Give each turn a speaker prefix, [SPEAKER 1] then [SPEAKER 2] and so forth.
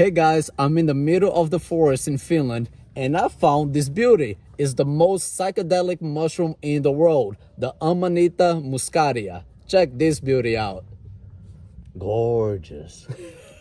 [SPEAKER 1] Hey guys, I'm in the middle of the forest in Finland and I found this beauty. It's the most psychedelic mushroom in the world, the Amanita muscaria. Check this beauty out. Gorgeous.